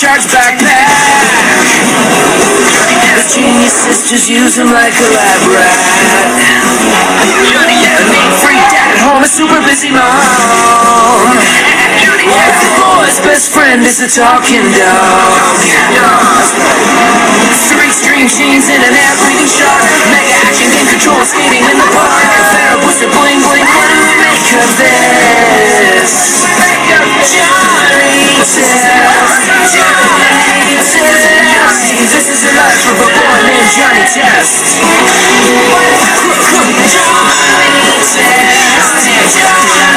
supercharged backpack. The genius sisters use him like a lab rat. The neat freak dad at home, a super busy mom. The boy's best friend is a talking dog. Three string jeans and an air breathing shark. Mega action game control skating in the park. Pharaoh booster bling bling. What do we make of this? Johnny test. Johnny test.